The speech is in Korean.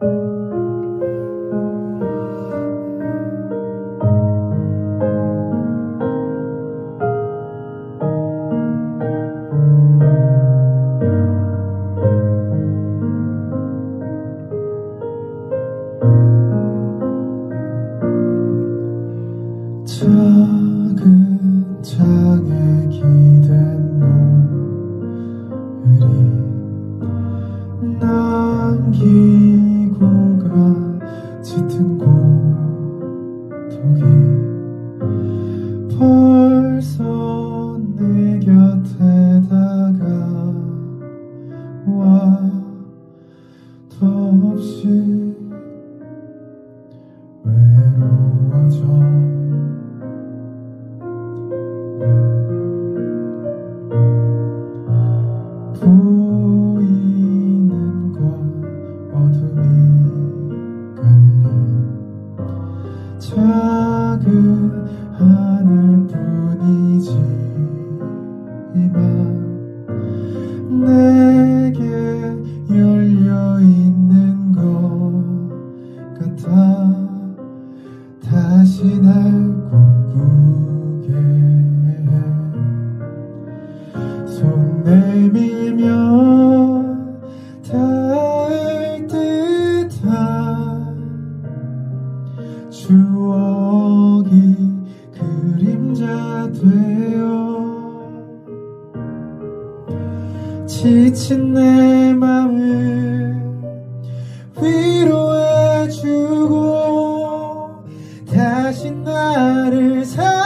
작은 창에 기댄 노을이 남기 약속이 벌써 내 곁에 다가와 더없이 외로워져. 보이는 곳 어둠이 갈린 자 작은 하늘뿐이지만 내게 열려있는 것 같아 다시 날 꿈. 지친 내 마음을 위로해주고 다시 나를 사